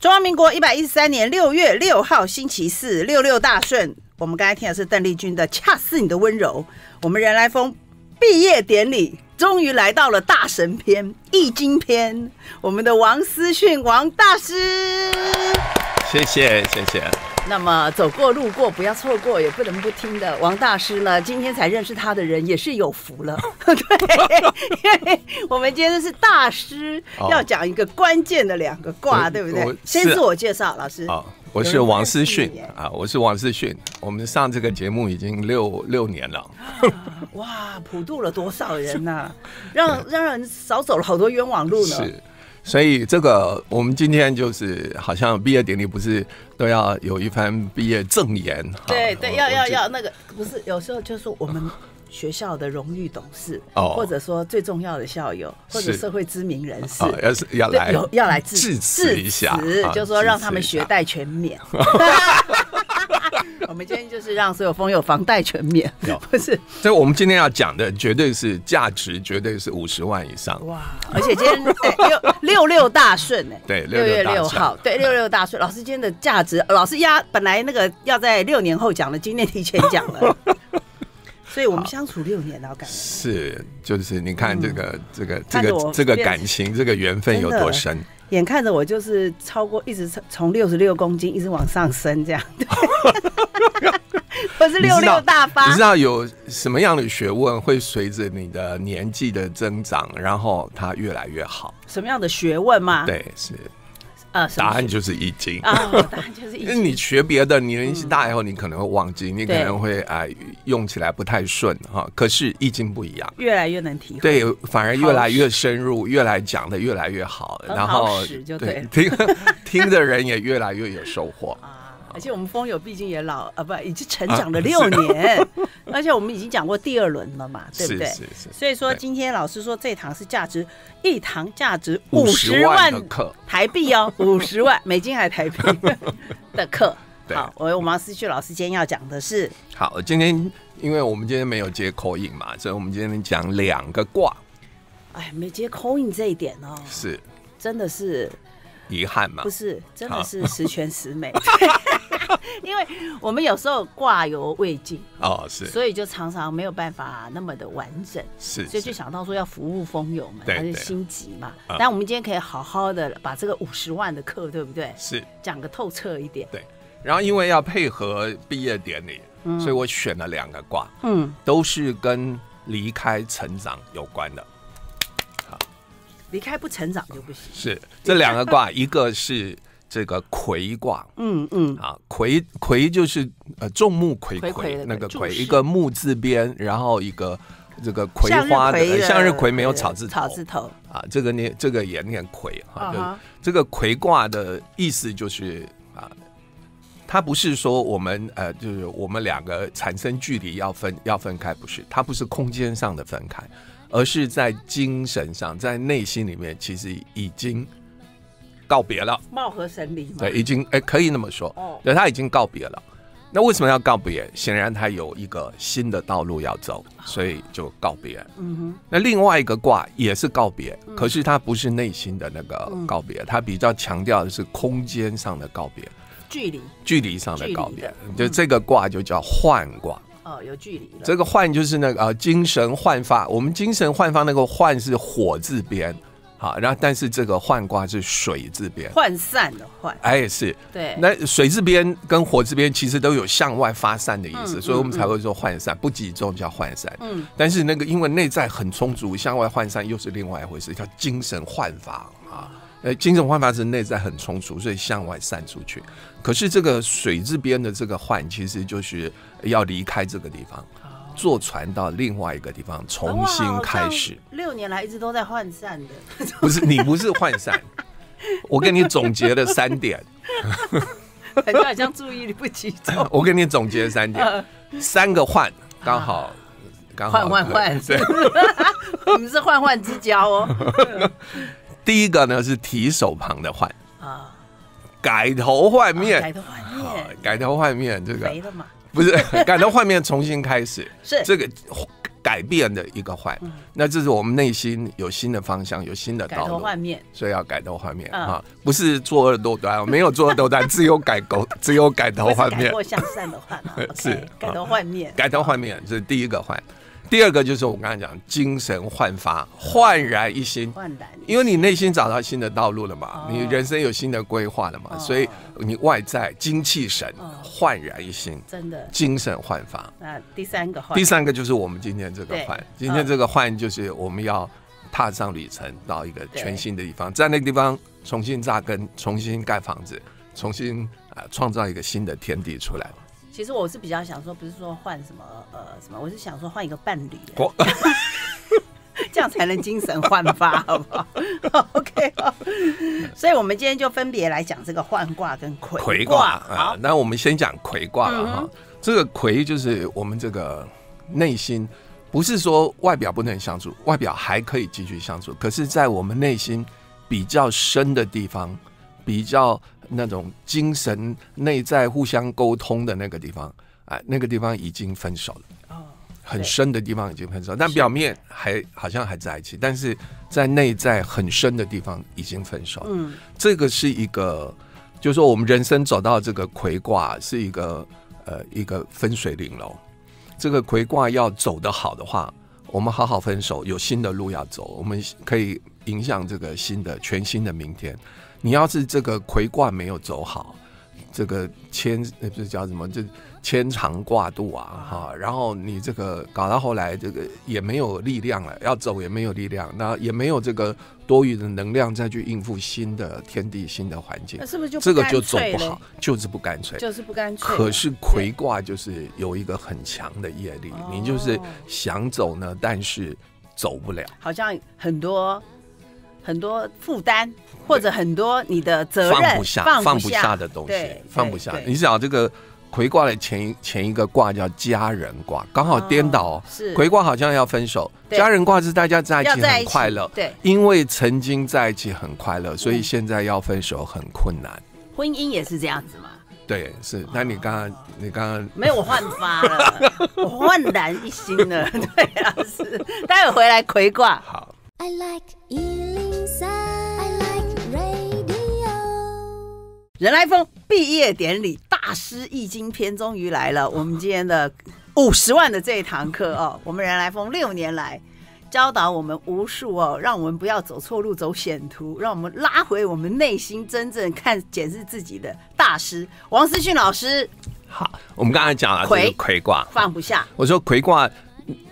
中华民国一百一十三年六月六号星期四，六六大顺。我们刚才听的是邓丽君的《恰似你的温柔》。我们人来疯毕业典礼终于来到了大神篇、易经篇。我们的王思训王大师，谢谢谢谢。那么走过路过不要错过，也不能不听的王大师呢？今天才认识他的人也是有福了。对，因为我们今天是大师要讲一个关键的两个卦，对不对？先自我介绍，老师。好，我是王思训啊，我是王思训。我们上这个节目已经六六年了。哇，普渡了多少人呐？让让人少走了好多冤枉路呢。是。所以这个我们今天就是好像毕业典礼不是都要有一番毕业赠言？对对，要要要那个不是有时候就是我们学校的荣誉董事，哦，或者说最重要的校友，或者社会知名人士，要是要来有要来致致辞一下，就说让他们学贷全免。我们今天就是让所有风友房贷全免，不是？所以我们今天要讲的绝对是价值，绝对是五十万以上。哇！而且今天六六六大顺哎，对，六月六号，对，六六大顺。老师今天的价值，老师压本来那个要在六年后讲的，今天提前讲了。所以我们相处六年了，感觉是，就是你看这个这个这个这个感情，这个缘分有多深。眼看着我就是超过，一直从从六十六公斤一直往上升，这样。我是六六大发。你知道有什么样的学问会随着你的年纪的增长，然后它越来越好？什么样的学问吗？对，是。呃，答案就是易经啊，答案就是易经。因为你学别的，你年纪大以后，你可能会忘记，你可能会啊用起来不太顺哈。可是易经不一样，越来越能体会，对，反而越来越深入，越来讲的越来越好，然后对听 听的人也越来越有收获。而且我们风友毕竟也老啊，不，已经成长了六年。而且我们已经讲过第二轮了嘛，对不对？是是是。所以说今天老师说这堂是价值一堂价值五十万课，台币哦，五十万美金还是台币 的课。好，我王思旭老师今天要讲的是，好，今天因为我们今天没有接口音嘛，所以我们今天讲两个卦。哎，没接口音这一点哦，是，真的是。遗憾嘛？不是，真的是十全十美。因为我们有时候挂犹未尽哦，是，所以就常常没有办法那么的完整，是，所以就想到说要服务风友们，他是心急嘛。但我们今天可以好好的把这个五十万的课，对不对？是，讲个透彻一点。对，然后因为要配合毕业典礼，所以我选了两个卦，嗯，都是跟离开成长有关的。离开不成长就不行。是这两个卦，一个是这个葵卦，嗯嗯。啊，葵葵就是呃众目睽睽那个葵，一个木字边，然后一个这个葵花的向日葵没有草字草字头。啊，这个念这个也念葵哈，这个葵卦的意思就是啊，它不是说我们呃就是我们两个产生距离要分要分开，不是，它不是空间上的分开。而是在精神上，在内心里面，其实已经告别了。貌合神离，对，已经哎，可以那么说。哦，对，他已经告别了。那为什么要告别？显然他有一个新的道路要走，所以就告别。嗯哼。那另外一个卦也是告别，可是它不是内心的那个告别，它比较强调的是空间上的告别，距离，距离上的告别。就这个卦就叫幻卦。哦，有距离。这个幻就是那个呃，精神焕发。我们精神焕发那个幻是火字边，好，然后但是这个涣卦是水字边，涣散的涣。哎，是。对。那水字边跟火字边其实都有向外发散的意思，所以我们才会说涣散，不集中叫涣散。嗯。但是那个因为内在很充足，向外涣散又是另外一回事，叫精神焕发啊。呃，精神焕发是内在很充足，所以向外散出去。可是这个水字边的这个涣，其实就是要离开这个地方，坐船到另外一个地方重新开始。六年来一直都在涣散的，不是你不是涣散，我给你总结了三点，感觉好像注意力不集中。我给你总结三点，三个换刚好刚好换换换，你 们是换换之交哦。第一个呢是提手旁的换。啊，改头换面，改头换面，改头换面，这个没了嘛？不是改头换面，重新开始。是。这个改变的一个换。那这是我们内心有新的方向，有新的改道路，头换面，所以要改头换面嗯。啊，不是作恶多端，没有作恶多端，只有改头，只有改头换面，改过向善的换啊，OK，是改头换面，改头换面，这是第一个换。第二个就是我刚才讲精神焕发，焕然一新。焕然，因为你内心找到新的道路了嘛，哦你人生有新的规划了嘛，哦所以你外在精气神哦焕然一新，真的。精神焕发。那第三个换，第三个就是我们今天这个对换，今天这个换就是我们要踏上旅程，到一个全新的地方，在那个地方重新扎根，重新盖房子，重新啊创造一个新的天地出来。其实我是比较想说，不是说换什么呃什么，我是想说换一个伴侣。这样才能精神焕发，好不好？OK，好。所以我们今天就分别来讲这个换卦跟魁魁卦啊好，，那我们先讲魁卦了嗯哈。这个魁就是我们这个内心，不是说外表不能相处，外表还可以继续相处，可是，在我们内心比较深的地方，比较那种精神内在互相沟通的那个地方，哎，那个地方已经分手了。哦，很深的地方已经分手，但表面还好像还在一起，但是在内在很深的地方已经分手了。嗯，这个是一个，就是说我们人生走到这个魁卦是一个呃一个分水岭喽。这个魁卦要走得好的话，我们好好分手，有新的路要走，我们可以影响这个新的全新的明天。你要是这个魁卦没有走好，这个牵呃不是叫什么，这牵肠挂肚啊哈，然后你这个搞到后来，这个也没有力量了，要走也没有力量，那也没有这个多余的能量再去应付新的天地、新的环境那，是不是就这个就走不好，就是不干脆。就是不干脆。可是魁卦就是有一个很强的业力，哦你就是想走呢，但是走不了，好像很多很多负担，或者很多你的责任放不下、放放不下的东西，放不下。你想这个魁卦的前一前一个卦叫家人卦，刚好颠倒哦。是魁卦好像要分手，家人卦是大家在一起很快乐，对，因为曾经在一起很快乐，所以嗯现在要分手很困难。婚姻也是这样子嘛。对，是。那你刚刚你刚刚没有我焕发了，我 焕然一新了。对啊，是。待会回来魁卦，好。I like 人来疯毕业典礼大师易经篇终于来了。我们今天的五十万的这一堂课哦，我们人来疯六年来教导我们无数哦，让我们不要走错路、走险途，让我们拉回我们内心真正看检视自己的大师王思训老师。好，我们刚才讲了这魁个魁卦，放不下，我说魁卦。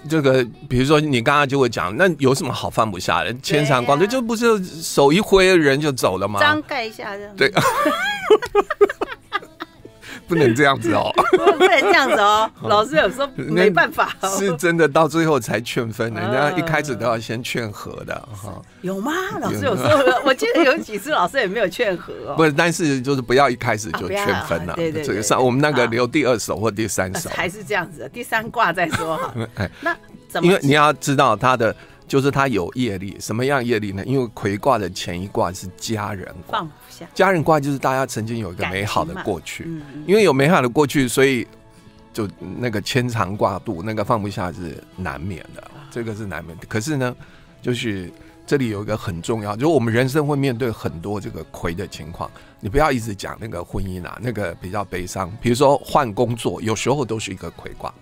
这个，比如说你刚刚就会讲，那有什么好放不下的？牵肠挂肚，就不是手一挥人就走了吗？张盖一下这样，对，不能这样子哦，不不能这样子哦。老师有时候没办法、哦，是真的到最后才劝分的，人家嗯一开始都要先劝和的哈。有吗？老师有时候，我记得有几次老师也没有劝和哦。不是，但是就是不要一开始就劝分了。对对对这个上我们那个留第二首或第三首，还是这样子的，第三卦再说哈。哎，那怎么？因为你要知道他的就是他有业力，什么样业力呢？因为魁卦的前一卦是家人卦，放不下，家人卦就是大家曾经有一个美好的过去，嗯嗯因为有美好的过去，所以就那个牵肠挂肚，那个放不下是难免的，这个是难免的。可是呢，就是这里有一个很重要，就是我们人生会面对很多这个魁的情况，你不要一直讲那个婚姻啊，那个比较悲伤。比如说换工作，有时候都是一个魁卦。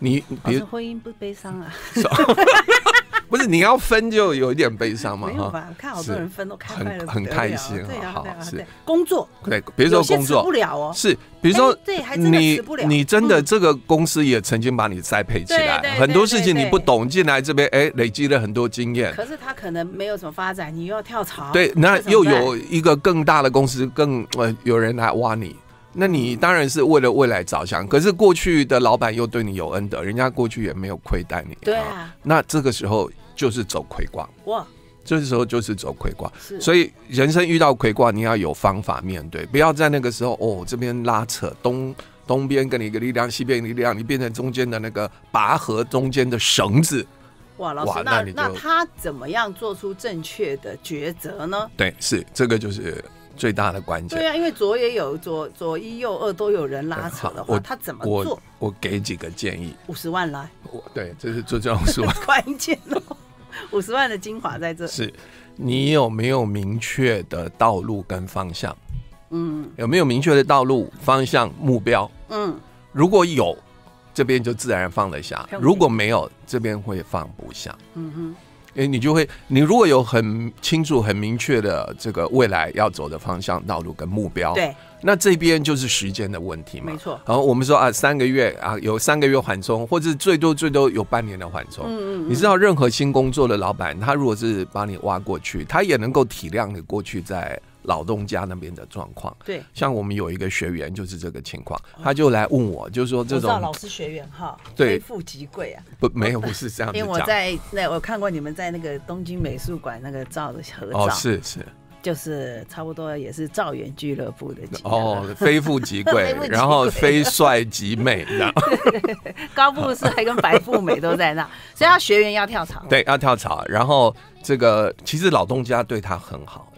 你比如婚姻不悲伤啊？不是你要分就有一点悲伤嘛哈，没有吧？看好多人分都开很快乐很开心对啊，好是对啊。工作，对，比如说工作不了哦。是，比如说哎对还真的你不了你真的嗯这个公司也曾经把你栽培起来很多事情你不懂，进来这边哎累积了很多经验，可是他可能没有什么发展，你又要跳槽，对，那又有一个更大的公司，更呃有人来挖你。那你当然是为了未来着想，可是过去的老板又对你有恩德，人家过去也没有亏待你。对啊，那这个时候就是走魁卦，哇，这时候就是走魁卦。是，所以人生遇到魁卦，你要有方法面对，不要在那个时候哦这边拉扯，东东边跟你一个力量，西边一个力量，你变成中间的那个拔河中间的绳子。哇，老师，那那他怎么样做出正确的抉择呢？对，是这个就是最大的关键对。啊，因为左也有左左一右二都有人拉扯的话，他怎么我做？我给几个建议，五十万来，我对，这是最重要的是我关键哦，五十万的精华在这。是你有没有明确的道路跟方向？嗯有没有明确的道路、方向、目标？嗯，如果有，这边就自然放得下；如果没有，这边会放不下。嗯哼，因为你就会，你如果有很清楚、很明确的这个未来要走的方向、道路跟目标，，对，那这边就是时间的问题嘛。没错。然后我们说啊，三个月啊，有三个月缓冲，或者最多最多有半年的缓冲。嗯嗯你知道，任何新工作的老板，他如果是把你挖过去，他也能够体谅你过去在老东家那边的状况。对，像我们有一个学员就是这个情况，他就来问我，就是说这种老师学员哈，非对富即贵啊。不没有不是这样子因为我在那我看过你们在那个东京美术馆那个照的合照，哦，是是就是差不多也是赵源俱乐部的哦，非富即贵 然后非帅即美，这样 高富帅跟白富美都在那，所以他学员要跳槽。对，要跳槽。然后这个其实老东家对他很好，对，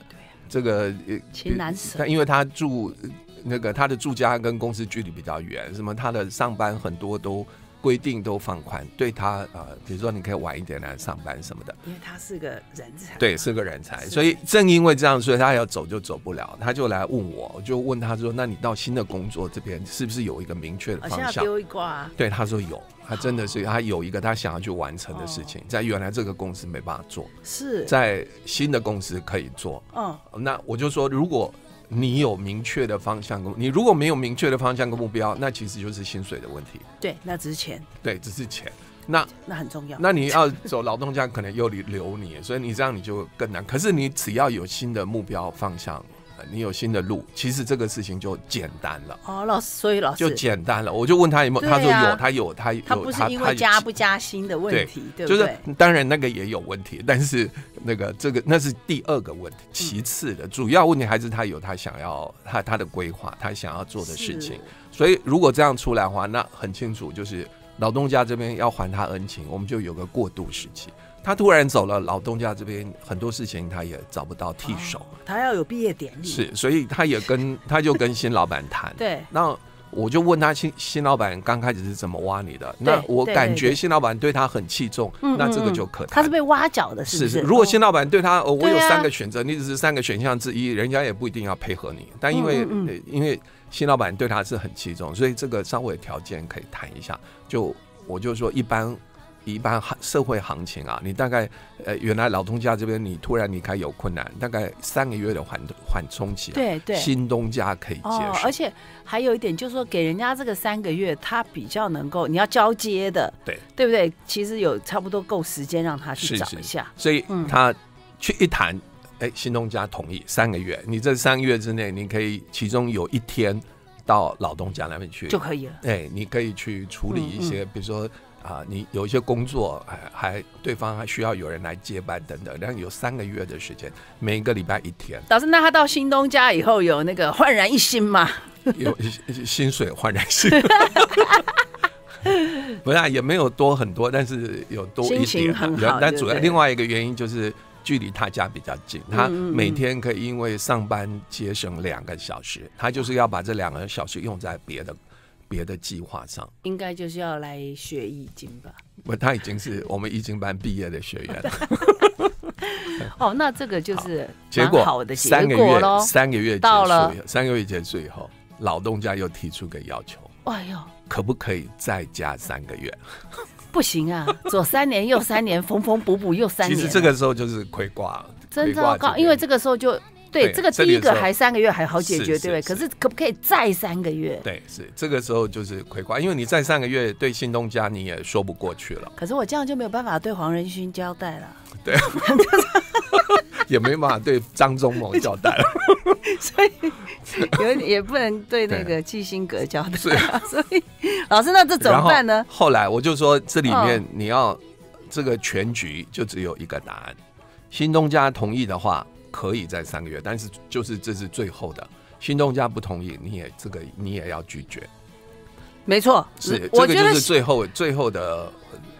这个呃情难舍。他因为他住呃那个他的住家跟公司距离比较远，什么他的上班很多都规定都放宽，对他呃，比如说你可以晚一点来上班什么的，因为他是个人才。对，是个人才。所以正因为这样，所以他要走就走不了，他就来问我，我就问他说：“那你到新的工作这边是不是有一个明确的方向？”丢一卦啊。对，他说有，他真的是他有一个他想要去完成的事情，在原来这个公司没办法做，是，在新的公司可以做。嗯，那我就说，如果你有明确的方向跟你如果没有明确的方向跟目标，那其实就是薪水的问题。对，那只是钱，对，只是钱。那那很重要。那你要走劳动家，可能又留你，所以你这样你就更难。可是你只要有新的目标方向，呃你有新的路，其实这个事情就简单了。哦，老师，所以老师就简单了，我就问他有没有，他说有，他有，他有，他不是因为加不加薪的问题，对不就是？当然那个也有问题，但是那个这个那是第二个问题，其次的、主要问题还是他有他想要他他的规划，他想要做的事情。所以如果这样出来的话，那很清楚就是老东家这边要还他恩情，我们就有个过渡时期。他突然走了，老东家这边很多事情他也找不到替手，哦他要有毕业典礼，是，所以他也跟他就跟新老板谈，对，那我就问他新新老板刚开始是怎么挖你的？那我感觉新老板对他很器重，嗯那这个嗯就可谈。他是被挖角的，是不是？是如果哦新老板对他，哦，我有三个选择，你只是三个选项之一，人家也不一定要配合你。但因为、嗯嗯嗯呃因为新老板对他是很器重，所以这个稍微条件可以谈一下。就我就说一般。一般行社会行情啊，你大概呃原来老东家这边你突然离开有困难，大概三个月的缓缓冲期、啊，对对新东家可以接哦，受，而且还有一点就是说，给人家这个三个月，他比较能够，你要交接的，对对不对？其实有差不多够时间让他去找一下，所以嗯他去一谈，哎、新东家同意三个月，你这三个月之内，你可以其中有一天到老东家那边去，就可以了。哎、你可以去处理一些，比如说啊、你有一些工作，还还对方还需要有人来接班等等，然后有三个月的时间，每一个礼拜一天，老师，那他到新东家以后有那个焕然一新吗？有 薪水焕然新。不是、啊，也没有多很多，但是有多一点但主要另外一个原因就是距离他家比较近，他每天可以因为上班节省两个小时，他就是要把这两个小时用在别的别的计划上。应该就是要来学易经吧？不，他已经是我们易经班毕业的学员了，哦，那这个就是结果好的结三个月果喽。三个月结束到了，三个月结束以后，老东家又提出个要求，哎呦，可不可以再加三个月？不行啊，左三年右三年，缝缝补补又三年。其实这个时候就是亏挂，真亏挂糟糕，因为这个时候就对对这个第一个还三个月还好解决，对不对？可是可不可以再三个月？对，是这个时候就是亏挂，因为你再三个月对新东家你也说不过去了，可是我这样就没有办法对黄仁勋交代了，也没办法对张忠谋交代了。所以有点也不能对那个基辛格交代。所以老师，那这怎么办呢然？后后来我就说，这里面嗯你要这个全局就只有一个答案。新东家同意的话，可以在三个月，但是就是这是最后的。新东家不同意，你也这个你也要拒绝。没错，是，我觉得这个就是最后最后的，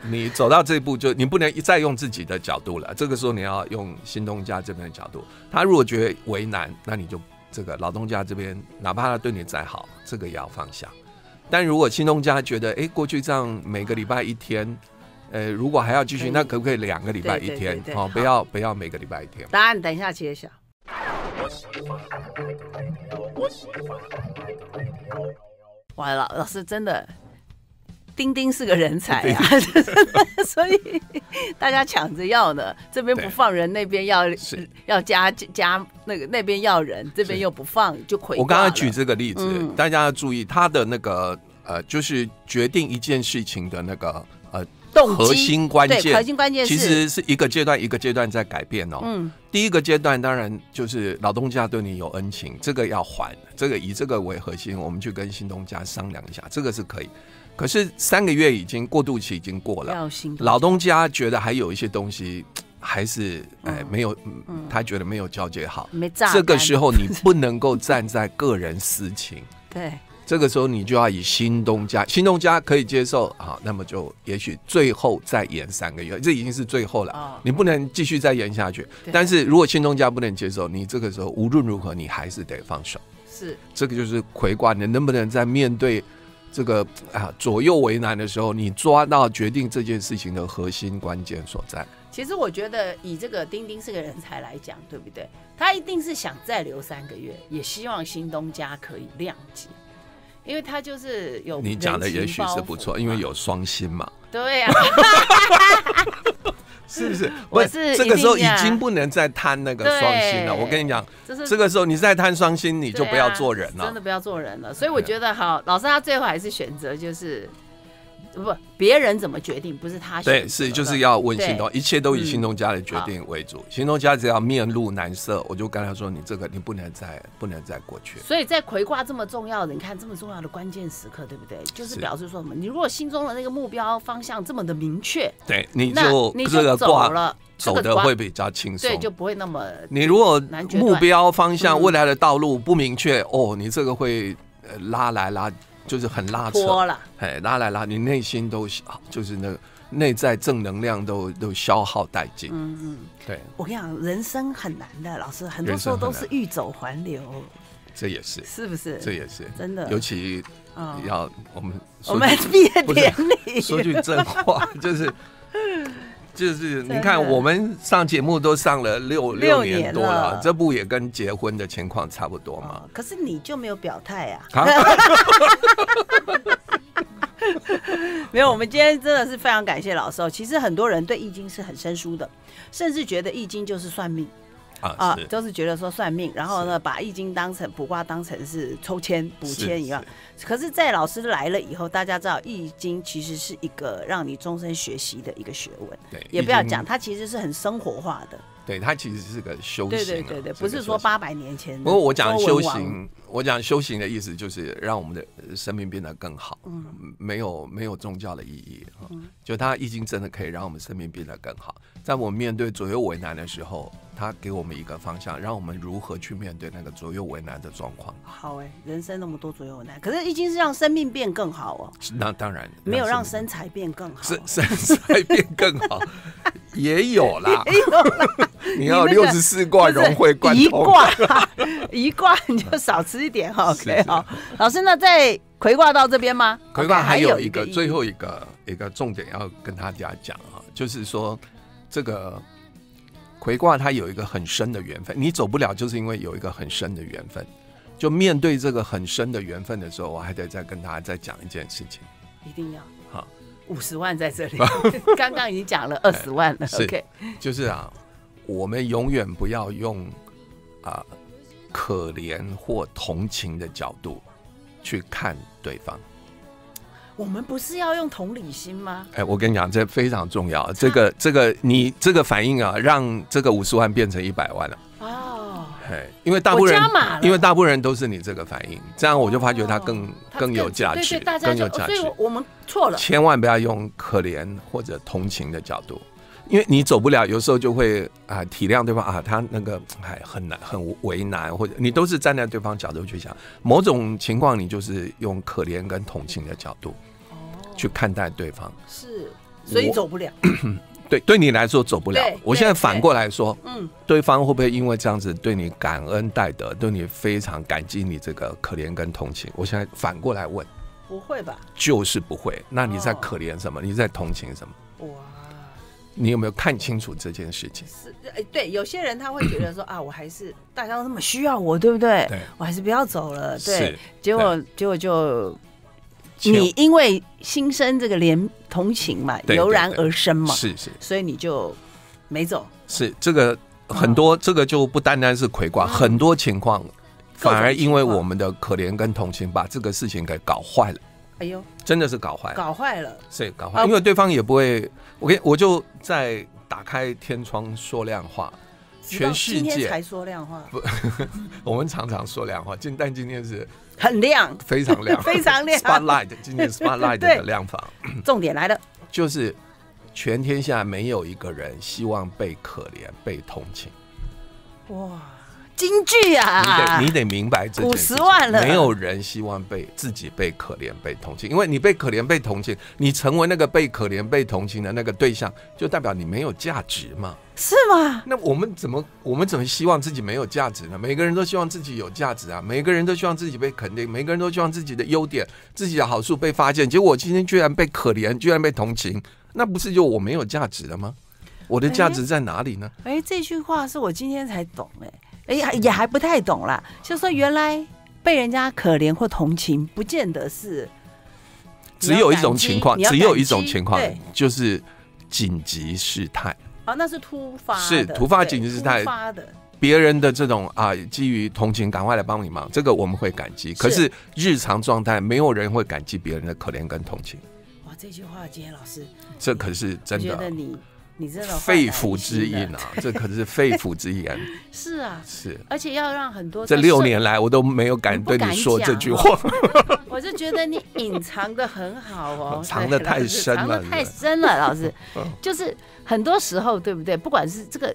你走到这一步就你不能再用自己的角度了，这个时候你要用新东家这边的角度。他如果觉得为难，那你就这个老东家这边，哪怕他对你再好，这个也要放下。但如果新东家觉得，哎，过去这样每个礼拜一天，呃，如果还要继续，那可不可以两个礼拜一天哦，好不要不要每个礼拜一天。答案等一下揭晓。完了老师真的，丁丁是个人才啊，所以大家抢着要呢，这边不放人，那边要是。要加加那个那边要人，这边又不放，就亏。我刚刚举这个例子，嗯。大家要注意他的那个呃，就是决定一件事情的那个呃核心关键，核，心关键其实是一个阶段一个阶段在改变哦。嗯。第一个阶段当然就是老东家对你有恩情，这个要还，这个以这个为核心，我们去跟新东家商量一下，这个是可以。可是三个月已经过渡期已经过了，老东家觉得还有一些东西还是哎嗯。没有，嗯。他觉得没有交接好。这个时候你不能够站在个人私情，对这个时候你就要以新东家，新东家可以接受啊，那么就也许最后再延三个月，这已经是最后了，哦你不能继续再延下去。但是如果新东家不能接受，你这个时候无论如何你还是得放手。是这个就是魁卦，你能不能在面对这个啊左右为难的时候，你抓到决定这件事情的核心关键所在？其实我觉得以这个丁丁是个人才来讲，对不对？他一定是想再留三个月，也希望新东家可以谅解，因为他就是有你讲的也许是不错，因为有双薪嘛，对啊，是不是？我不是这个时候已经不能再贪那个双薪了。我跟你讲，这个时候你再贪双薪，你就不要做人了真的。不要做人了。所以我觉得好，老师他最后还是选择就是不别人怎么决定，不是他选对，是就是要问新东，一切都以嗯新东家的决定为主。新东家只要面露难色，我就跟他说：“你这个你不能再不能再过去。所以在葵卦这么重要的，你看这么重要的关键时刻，对不对？就是是表示说什么？你如果心中的那个目标方向这么的明确，”对，你就这个卦了，走的会比较轻松对，。就不会那么你如果目标方向、嗯未来的道路不明确，哦，你这个会呃拉来拉，就是很拉扯，了。哎，拉来拉，你内心都就是那个内在正能量都都消耗殆尽。嗯嗯，对，我跟你讲，人生很难的，老师很多时候都是欲走还留，这也是，是不是？这也是真的尤其嗯要我们我们毕业典礼，说句真话，就是。就是的你看，我们上节目都上了六六年多了，这不也跟结婚的情况差不多吗？哦可是你就没有表态啊？啊，没有，我们今天真的是非常感谢老师哦。其实很多人对易经是很生疏的，甚至觉得易经就是算命啊啊，是都是觉得说算命，然后呢把易经当成卜卦当成是抽签补签一样。可是，在老师来了以后，大家知道易经其实是一个让你终身学习的一个学问，对，也不要讲，它其实是很生活化的。对，它其实是个修行啊。对对对对，不是说八百年前不过我讲修行，我讲修行的意思就是让我们的呃生命变得更好，嗯，没有没有宗教的意义哈，嗯就它易经真的可以让我们生命变得更好。在我们面对左右为难的时候，它给我们一个方向，让我们如何去面对那个左右为难的状况。好哎、人生那么多左右为难，可是已经是让生命变更好哦，那当然没有让身材变更好。身 身材变更好，也有啦。你要六十四卦融会贯通一通，卦，一卦你就少吃一点哈。是 OK 好，老师，那在葵卦到这边吗？葵卦还有一个最后一个一个重点要跟大家讲啊，就是说这个葵卦它有一个很深的缘分，你走不了，就是因为有一个很深的缘分。就面对这个很深的缘分的时候，我还得再跟大家再讲一件事情。一定要好，五十万在这里，刚刚已经讲了二十万了。OK，就是啊，我们永远不要用啊可怜或同情的角度去看对方。我们不是要用同理心吗？哎，我跟你讲，这非常重要。这个这个，你这个反应啊，让这个五十万变成一百万了。哦，哎，因为大部分因为大部分人都是你这个反应，这样我就发觉它更、更有价值，对对，大家就更有价值所以。我们错了。千万不要用可怜或者同情的角度，因为你走不了，有时候就会啊体谅对方啊，他那个哎很难很为难，或者你都是站在对方角度去想，某种情况你就是用可怜跟同情的角度哦，去看待对方。是，所以走不了。对，对你来说走不了。我现在反过来说，嗯，对方会不会因为这样子对你感恩戴德，对你非常感激你这个可怜跟同情？我现在反过来问，不会吧？就是不会。那你在哦可怜什么？你在同情什么？哇，你有没有看清楚这件事情？是哎，对，有些人他会觉得说 啊，我还是大家都那么需要我，对不对？对，我还是不要走了。对，结果结果就千你因为心生这个怜同情嘛，对油然而生嘛，是是。所以你就没走。是，这个很多，这个就不单单是葵瓜，嗯。很多情况反而因为我们的可怜跟同情，把这个事情给搞坏了，哎呦，真的是搞坏了，搞坏了。是搞坏因为对方也不会，我给我就在打开天窗说亮话，全世界才说亮话，不 我们常常说亮话，今但今天是很亮。非常亮，非常亮。Spotlight，今天 spotlight 的亮法。重点来了，就是全天下没有一个人希望被可怜、被同情。哇，京剧啊！你得你得明白这件事情50万了没有人希望被自己被可怜、被同情，因为你被可怜、被同情，你成为那个被可怜、被同情的那个对象，就代表你没有价值嘛。是吗？那我们怎么我们怎么希望自己没有价值呢？每个人都希望自己有价值啊，每个人都希望自己被肯定，每个人都希望自己的优点、自己的好处被发现。结果我今天居然被可怜，居然被同情，那不是就我没有价值了吗？我的价值在哪里呢？哎，这句话是我今天才懂哎，哎还也还不太懂啦。就说原来被人家可怜或同情，不见得是只有一种情况，只有一种情况，就是紧急事态。哦，那是突发的，是突发紧急事态发的。别人的这种啊，基于同情，赶快来帮你忙，这个我们会感激。可是日常状态，没有人会感激别人的可怜跟同情，哇，这句话，今天老师，这可是真的觉得你你真的肺腑之言啊，啊！这可是肺腑之言，是啊，是而且要让很多这六年来我都没有敢对你说这句话。我就觉得你隐藏的很好哦，藏对得太深了藏的太深了，老师嗯，就是很多时候对不对？不管是这个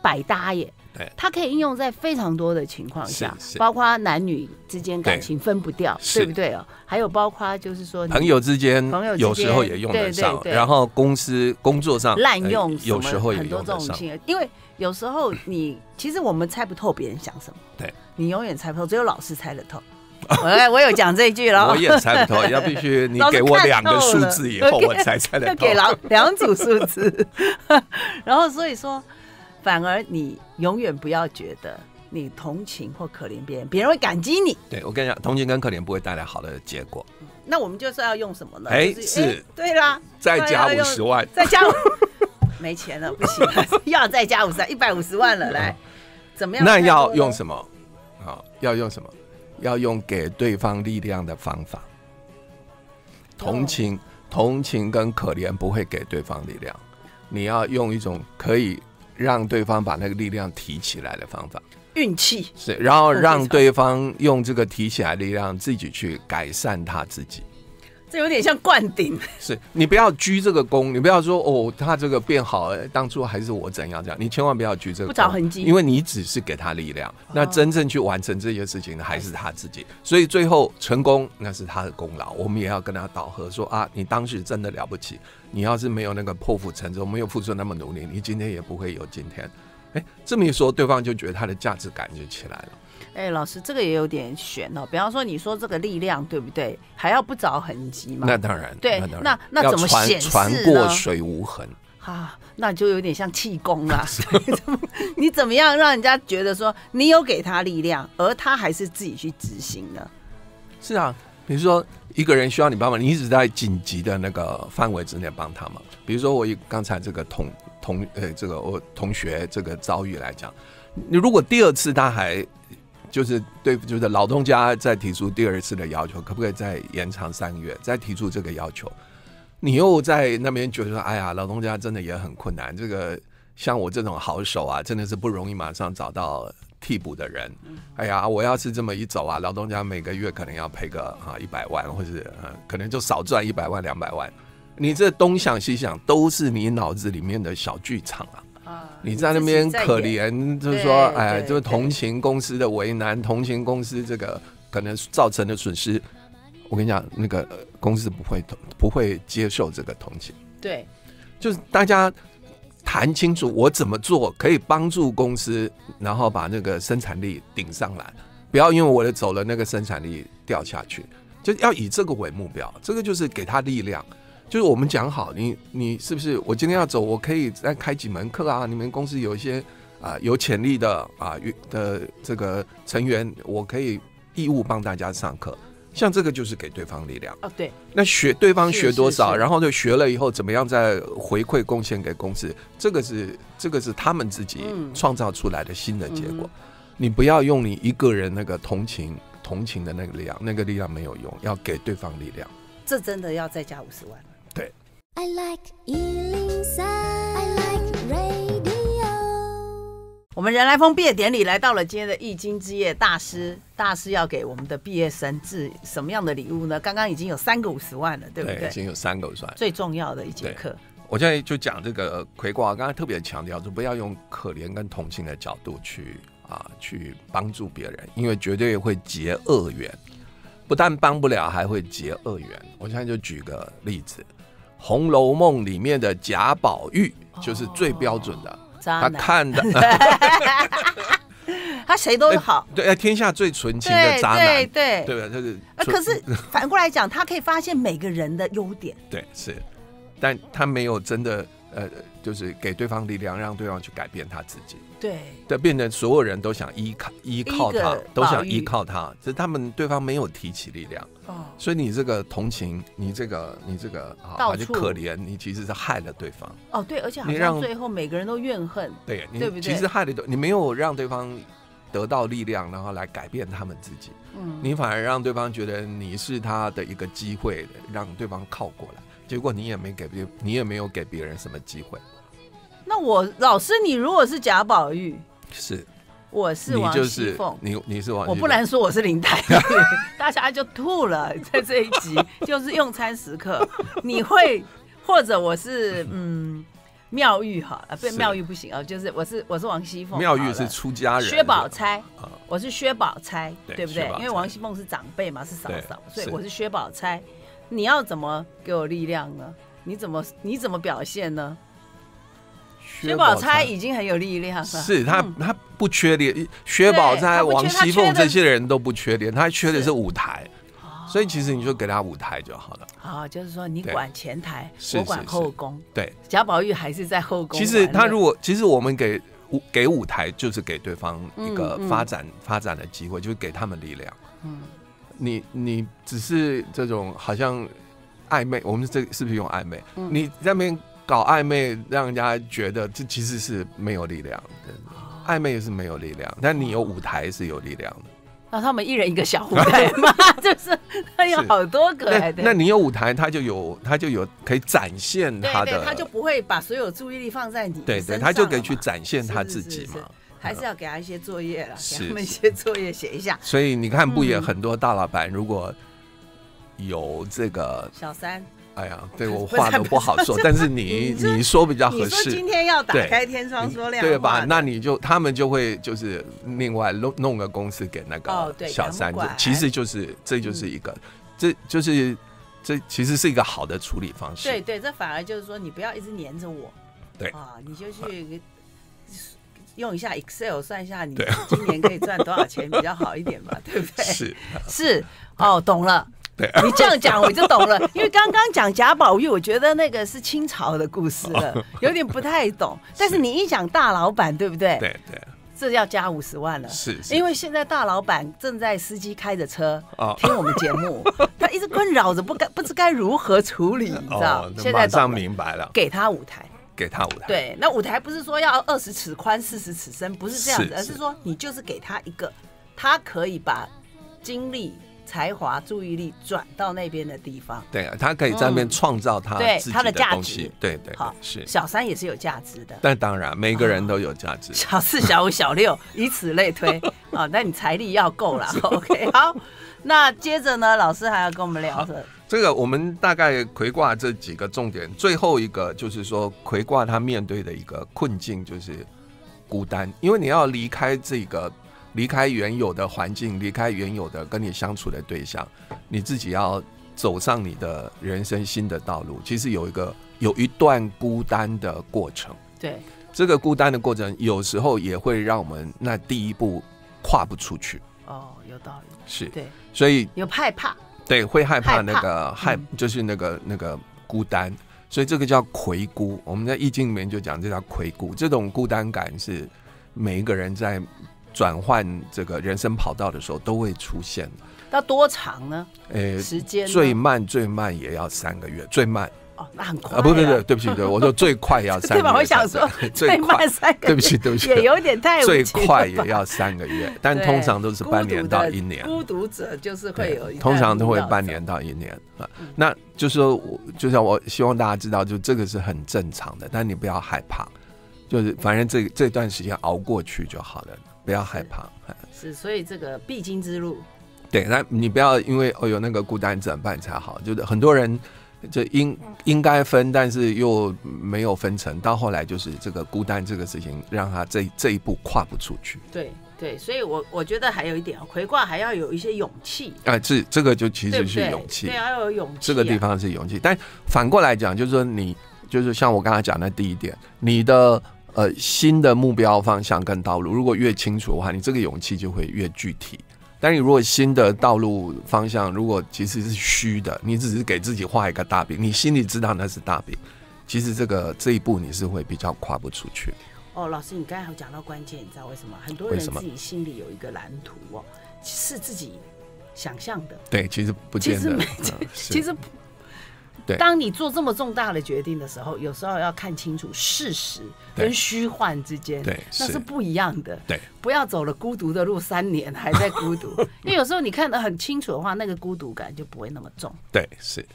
百搭耶对。它可以应用在非常多的情况下包括男女之间感情分不掉，是对不对哦？还有包括就是说朋友之间朋友有时候也用得上然后公司工作上滥呃用有时候也很多用得上。这种情，因为有时候你 其实我们猜不透别人想什么，对你永远猜不透，只有老师猜得透。我我有讲这句了，我也猜不透，要必须 你给我看两个数字以后，我才猜得透。要给两两组数字，然后所以说，反而你永远不要觉得你同情或可怜别人，别人会感激你。对我跟你讲，同情跟可怜不会带来好的结果。那我们就是要用什么呢？哎就是是对啦，再加五十万，再加五，没钱了，不行了，要再加五十，一百五十万了，来，怎么样？那要用什么？好，要用什么？要用给对方力量的方法。同情、同情跟可怜不会给对方力量，你要用一种可以让对方把那个力量提起来的方法，运气？是，然后让对方用这个提起来的力量自己去改善他自己。这有点像灌顶，是你不要鞠这个躬，你不要说哦，他这个变好了，当初还是我怎样怎样，你千万不要鞠这个不找痕迹因为你只是给他力量，那真正去完成这些事情的还是他自己，所以最后成功那是他的功劳，我们也要跟他道贺说啊，你当时真的了不起，你要是没有那个破釜沉舟，没有付出那么努力，你今天也不会有今天。哎，这么一说，对方就觉得他的价值感就起来了。哎，老师，这个也有点悬哦。比方说，你说这个力量对不对？还要不着痕迹嘛？那当然，对那那怎么显示船过水无痕。啊，那就有点像气功啦。你怎么样让人家觉得说你有给他力量，而他还是自己去执行呢？是啊，比如说一个人需要你帮忙，你一直在紧急的那个范围之内帮他嘛。比如说我以刚才这个同同呃这个我同学这个遭遇来讲，你如果第二次他还就是对，就是老东家再提出第二次的要求，可不可以再延长三个月？再提出这个要求，你又在那边觉得说，哎呀，老东家真的也很困难，这个像我这种好手啊，真的是不容易马上找到替补的人。哎呀，我要是这么一走啊，老东家每个月可能要赔个啊一百万，或者是呃可能就少赚一百万两百万。你这东想西想，都是你脑子里面的小剧场啊。啊，你在那边可怜，就是说，哎，就是同情公司的为难，同情公司这个可能造成的损失。我跟你讲，那个呃公司不会同不会接受这个同情，对，就是大家谈清楚我怎么做可以帮助公司，然后把那个生产力顶上来，不要因为我的走了，那个生产力掉下去，就要以这个为目标，这个就是给他力量。就是我们讲好，你你是不是我今天要走，我可以再开几门课啊？你们公司有一些啊、有潜力的啊的这个成员，我可以义务帮大家上课。像这个就是给对方力量。哦，对，那学对方学多少，是是然后就学了以后怎么样再回馈贡献给公司，这个是这个是他们自己嗯创造出来的新的结果。嗯你不要用你一个人那个同情同情的那个力量，那个力量没有用，要给对方力量。这真的要再加五十万。I like Ealing Sound. I like radio. 我们人来疯毕业典礼来到了今天的易经之夜，大师大师要给我们的毕业生致什么样的礼物呢？刚刚已经有三个五十万了，对不对？已经有三个五十万。最重要的一节对课，我现在就讲这个葵卦，刚才特别强调，就不要用可怜跟同情的角度去啊去帮助别人，因为绝对会结恶缘，不但帮不了，还会结恶缘。我现在就举个例子，《红楼梦》里面的贾宝玉就是最标准的，他，看的。他谁都好，对哎天下最纯情的渣男，对对。可是 反过来讲，他可以发现每个人的优点，对是，但他没有真的呃，就是给对方力量，让对方去改变他自己。对。对，变成所有人都想依靠依靠他，都想依靠他，只是他们对方没有提起力量，哦，所以你这个同情，你这个你这个啊，到好像处可怜，你其实是害了对方。哦对，而且好像最后每个人都怨恨，对你对不对？其实害了对，你没有让对方得到力量，然后来改变他们自己，嗯，你反而让对方觉得你是他的一个机会，让对方靠过来，结果你也没给别，你也没有给别人什么机会，那我老师，你如果是贾宝玉，是。我是王你就是熙凤，你你是王熙凤，我不能说我是林黛玉，大家就吐了。在这一集就是用餐时刻，你会或者我是嗯妙玉哈，啊不是。妙玉不行啊，就是我是我是王熙凤，妙玉是出家人，薛宝钗，啊。我是薛宝钗，对对不对？宝？钗。因为王熙凤是长辈嘛，是嫂对嫂，所以是。我是薛宝钗。你要怎么给我力量呢？你怎么你怎么表现呢？薛宝钗已经很有力量了，是他嗯，他不缺脸，薛宝钗、王熙凤这些人都不缺脸，他缺的是是舞台，所以其实你就给他舞台就好了。啊，就是说你管前台，我管后宫。对，贾宝玉还是在后宫其。实他如果，其实我们给舞给舞台，就是给对方一个嗯嗯发展、发展的机会，就是给他们力量。嗯你你只是这种好像暧昧，我们这是不是用暧昧？嗯你在那边搞暧昧，让人家觉得这其实是没有力量的。暧昧是没有力量，但你有舞台是有力量的。那他们一人一个小舞台嘛，就是他有好多个那你有舞台，他就有他就有可以展现对对，他的，他就不会把所有注意力放在你对对，他就可以去展现他是是是是自己嘛。还是要给他一些作业了，给他们一些作业写一下。所以你看，不也嗯很多大老板如果有这个，小三，哎呀，对我 话都不好说，但是你 你说比较合适，今天要打开天窗说亮对吧？那你就他们就会就是另外弄弄个公司给那个小三，就其实就是这就是一个，这就是这其实是一个好的处理方式。对对，这反而就是说你不要一直黏着我，对。啊，你就去用一下 Excel 算一下你今年可以赚多少钱比较好一点嘛，对不对？是，是哦，懂了。对，你这样讲我就懂了，因为刚刚讲贾宝玉，我觉得那个是清朝的故事了，有点不太懂。但是你一讲大老板，对不对？对对这要加五十万了。是，是因为现在大老板正在司机开着车哦听我们节目，他一直困扰着，不该不知该如何处理，你知道哦？，现在马上明白了，给他舞台。给他舞台。对，那舞台不是说要二十尺宽、四十尺深，不是这样子，而是说你就是给他一个，他可以把精力、才华、注意力转到那边的地方。对，他可以在那边创造他自己他的价值东西。对对，好，是。小三也是有价值的，但当然，每个人都有价值。小四、小五、小六，以此类推啊。那你财力要够了，OK。好，那接着呢，老师还要跟我们聊的，这个我们大概魁卦这几个重点，最后一个就是说魁卦他面对的一个困境就是孤单，因为你要离开这个，离开原有的环境，离开原有的跟你相处的对象，你自己要走上你的人生新的道路，其实有一个有一段孤单的过程。对，这个孤单的过程，有时候也会让我们那第一步跨不出去。哦，有道理，是，对，所以有害怕，对会害怕那个害嗯，就是那个那个孤单，所以这个叫魁孤。我们在易经里面就讲这叫魁孤。这种孤单感是每一个人在转换这个人生跑道的时候都会出现的。要多长呢？呃，时间最慢最慢也要三个月，最慢哦，那很快啊，不不不，对不起，对，我说最快也要三 对吧？个月。我想说最慢三个月，对不起对不起也有点太最快也要三个月，但通常都是半年到一年。孤独者就是会有一，通常都会半年到一年啊。嗯那就是说我，就像我希望大家知道，就这个是很正常的，但你不要害怕，就是反正这这段时间熬过去就好了，不要害怕。哎是，所以这个必经之路，对，那你不要因为哦有那个孤单怎么办才好，就是很多人就应应该分，但是又没有分成，到后来就是这个孤单这个事情，让他这这一步跨不出去。对对，所以我我觉得还有一点，魁卦还要有一些勇气，啊，这这个就其实？是勇气对，，要有勇气啊。这个地方是勇气。但反过来讲，就是说你就是像我刚才讲的第一点，你的呃新的目标方向跟道路，如果越清楚的话，你这个勇气就会越具体。但你如果新的道路方向如果其实是虚的，你只是给自己画一个大饼，你心里知道那是大饼，其实这个这一步你是会比较跨不出去。哦，老师，你刚才有讲到关键，你知道为什么？很多人自己心里有一个蓝图哦，是自己想象的。对，其实不见得。其实嗯其实，对当你做这么重大的决定的时候，有时候要看清楚事实跟虚幻之间，对那是不一样的。对不要走了孤独的路三年还在孤独，因为有时候你看得很清楚的话，那个孤独感就不会那么重。对是。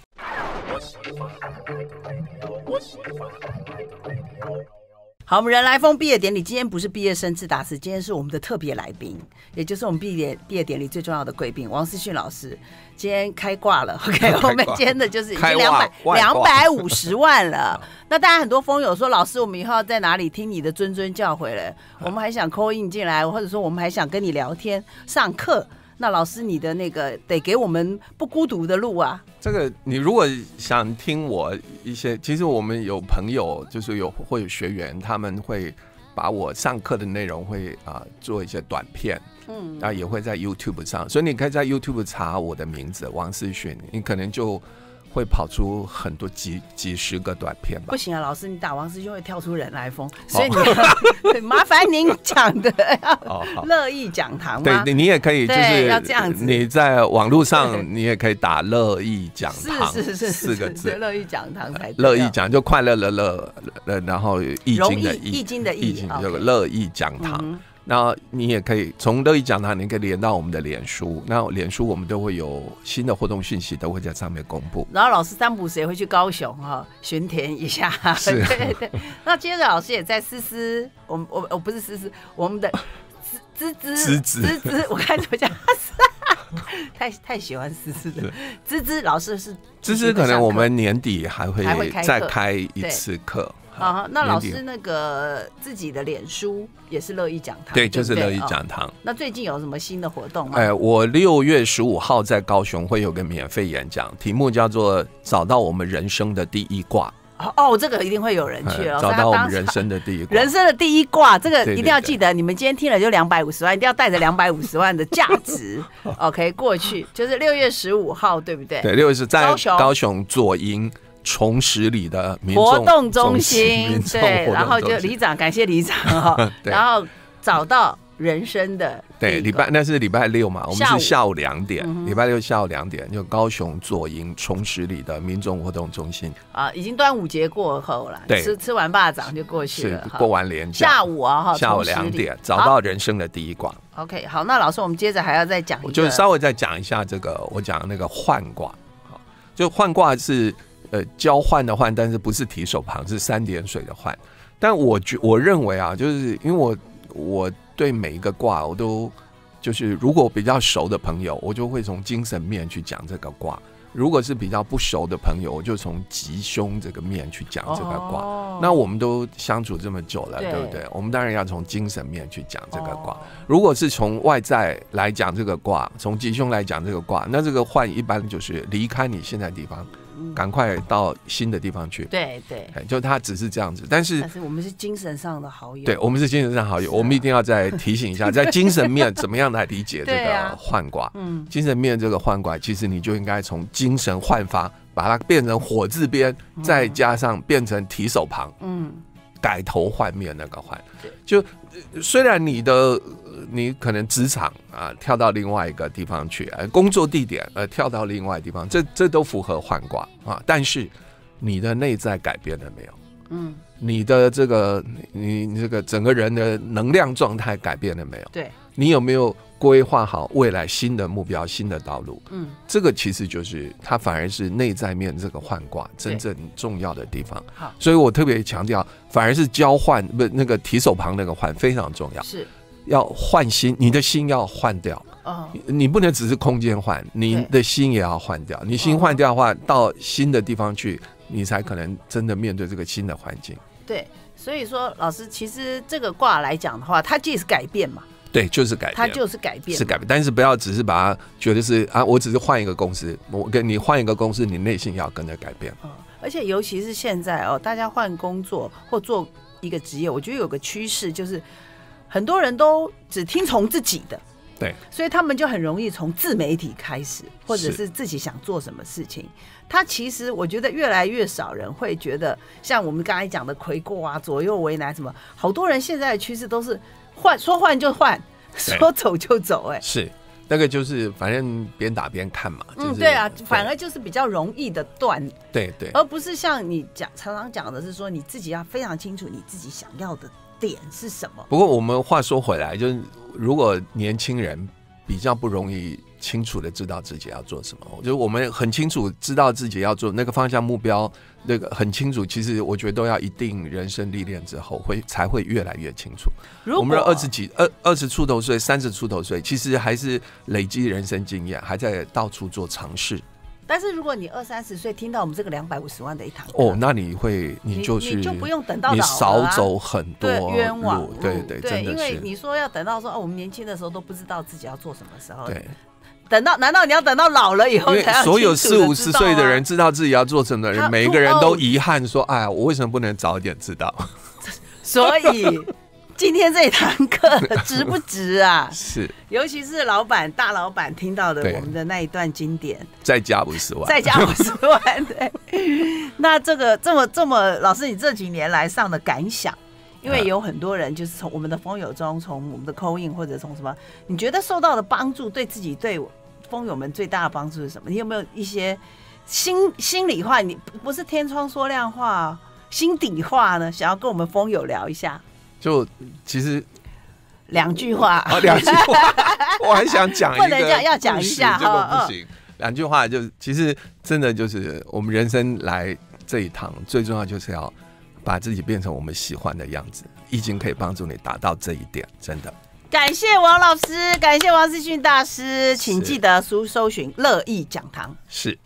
好，我们人来疯毕业典礼，今天不是毕业生自答词，今天是我们的特别来宾，也就是我们毕业毕业典礼最重要的贵宾王思训老师。今天开挂了，OK，我们今天的就是已经开两百外两挂百五十万了。那大家，很多风友说，老师，我们以后要在哪里听你的谆谆教诲了？我们还想 call in 进来，或者说我们还想跟你聊天、上课。那老师，你的那个得给我们不孤独的路啊。这个你如果想听我一些，其实我们有朋友，就是有会有学员，他们会把我上课的内容会啊、做一些短片，嗯，啊也会在 YouTube 上，所以你可以在 YouTube 查我的名字王思训，你可能就会跑出很多几几十个短片吧。不。行啊，老师，你打王师就会跳出人来疯，所以你 麻烦您讲的要。乐意讲堂对？你，你也可以，就是要这样子。你在网络上，你也可以打“乐意讲堂”是是是四个字，是乐意讲堂才乐意讲就快乐的乐，呃，然后易经的易。易经的易这个乐意讲堂。嗯那你也可以从乐意讲堂，你可以连到我们的脸书。那脸书我们都会有新的活动讯息，都会在上面公布。然后老师占卜时也会去高雄哈、巡田一下，是对对对。那接着老师也在思思，我们我我不是思思，我们的滋滋滋滋滋滋滋，我看怎么讲，太太喜欢思思的滋滋老师是芝芝可能我们年底还会再开一次课。啊，那老师那个自己的脸书也是乐意讲堂，对，不就是乐意哦讲堂。那最近有什么新的活动吗？哎，我六月十五号在高雄会有个免费演讲，题目叫做“找到我们人生的第一卦哦哦，这个一定会有人”，去哎了，找到我们人生的第一卦。人生的第一卦，这个一定要记得。你们今天听了就两百五十万，一定要带着两百五十万的价值，OK 过去，就是六月十五号，对不对？对，六月是在高雄高雄左营崇实里的民活动中心对，然后就里长感谢里长哈，对。然后找到人生的对，礼拜那是礼拜六嘛，我们是下午。两点嗯，礼拜六下午两点，就高雄左营崇实里的民众活动中心。啊，已经端午节过后了，对。吃吃完霸掌就过去是了哈。过完年，下午啊哈，下午两点找到人生的第一卦。OK，好，那老师，我们接着还要再讲就稍微再讲一下这个，我讲那个换卦，好，就换卦是呃交换的换，但是不是提手旁，是三点水的换。但我觉我认为啊，就是因为我我对每一个卦我都就是如果比较熟的朋友，我就会从精神面去讲这个卦；如果是比较不熟的朋友，我就从吉凶这个面去讲这个卦。哦那我们都相处这么久了，对对不对？我们当然要从精神面去讲这个卦。哦如果是从外在来讲这个卦，从吉凶来讲这个卦，那这个换一般就是离开你现在地方，赶快到新的地方去。对对，哎，就他只是这样子，但是但是我们是精神上的好友，对我们是精神上好友，我们一定要再提醒一下，在精神面怎么样来理解这个 幻卦。嗯，精神面这个幻卦，其实你就应该从精神焕发，把它变成火字边，再加上变成提手旁，嗯，改头换面那个换。就呃虽然你的呃你可能职场啊跳到另外一个地方去，呃工作地点呃跳到另外地方，这这都符合换卦啊，但是你的内在改变了没有？嗯，你的这个你你这个整个人的能量状态改变了没有？对，你有没有规划好未来新的目标、新的道路？嗯，这个其实就是它反而是内在面这个换卦真正重要的地方。好，所以我特别强调，反而是交换不那个提手旁那个换非常重要，是，要换心，你的心要换掉，哦，你你不能只是空间换，你的心也要换掉。你心换掉的话，到新的地方去，你才可能真的面对这个新的环境。对，所以说老师，其实这个卦来讲的话，它既是改变嘛，对，就是改变，它就是改变，是改变，但是不要只是把它觉得是啊，我只是换一个公司，我跟你换一个公司，你内心要跟着改变。嗯，而且尤其是现在哦，大家换工作或做一个职业，我觉得有个趋势就是，很多人都只听从自己的，对，所以他们就很容易从自媒体开始，或者是是自己想做什么事情。他其实我觉得越来越少人会觉得，像我们刚才讲的魁过啊、左右为难什么，好多人现在的趋势都是换说换就换，对说走就走、哎。是那个就是反正边打边看嘛。就嗯，对啊，反而就是比较容易的断对对而不是像你讲常常讲的是说你自己要非常清楚你自己想要的点是什么。不过我们话说回来，就是如果年轻人比较不容易清楚的知道自己要做什么，就是我们很清楚知道自己要做那个方向目标，那个很清楚。其实我觉得都要一定人生历练之后，会才会越来越清楚。如果我们的二十几、二二十出头岁、三十出头岁，其实还是累积人生经验，还在到处做尝试。但是如果你二三十岁听到我们这个两百五十万的一堂课哦，那你会，你就是你就不用等到你少走很多冤枉路，对对，对，因为你说要等到说哦，我们年轻的时候都不知道自己要做什么时候，对，等到难道你要等到老了以后才要所有四五十岁的人知知道自己要做什么的人，每一个人都遗憾说：“哎呀，我为什么不能早一点知道？所以今天这堂课值不值啊？是尤其是老板大老板听到的我们的那一段经典，再加五十万，再加五十万，对。那这个这么这么，老师你这几年来上的感想？因为嗯有很多人就是从我们的风友中，从我们的扣印或者从什么，你觉得受到的帮助，对自己对风友们最大的帮助是什么？你有没有一些心心里话？你不不是天窗说亮话，心底话呢？想要跟我们风友聊一下，就其实两句话。啊两句话，我还想讲一个不能讲要讲一下结果哦不行。两句话就其实真的就是我们人生来这一趟，最重要就是要把自己变成我们喜欢的样子，易经可以帮助你达到这一点，真的。感谢王老师，感谢王思训大师，请记得搜搜寻乐意讲堂。是。